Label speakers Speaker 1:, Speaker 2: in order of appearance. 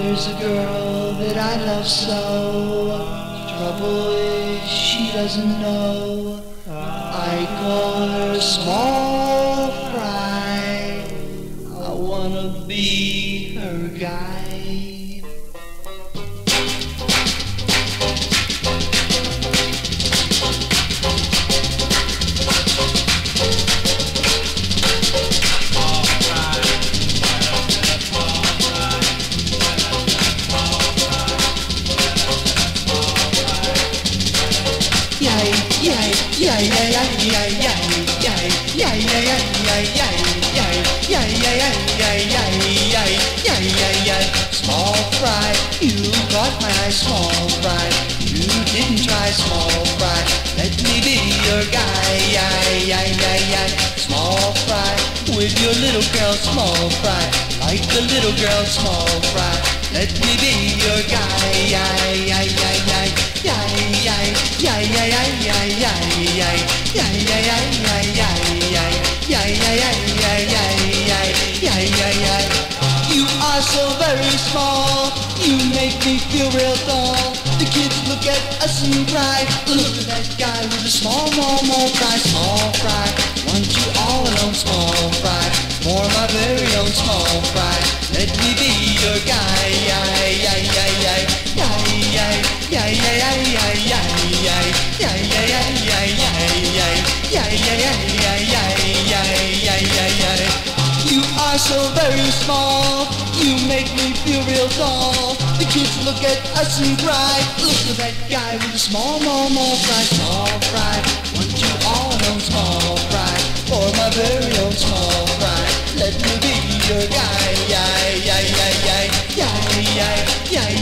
Speaker 1: There's a girl that I love so. Trouble is she doesn't know. I call her small fry. I wanna be her guy. Small fry, you caught my eye, small fry. You didn't try, small fry. Let me be your guy. Small fry, with your little girl, small fry. Like the little girl, small fry. Let me be your guy, so very small, you make me feel real tall. The kids look at us and cry. Look at that guy with a small, small, small fry, small fry. Want you all alone, small fry. For my very own small fry. Let me be your guy, yay, yay, yay, yay, yay, yay, yay, yay, yay, yay, yay, yay, yay, yay, yay, yay, yay, yay, yay, so very small. You make me feel real tall. The kids look at us and cry. Look at that guy with the small, small, small fry, small fry. Want you all know small fry for my very own small fry. Let me be your guy, yay, yay, yay, yay, yay, yay, yay.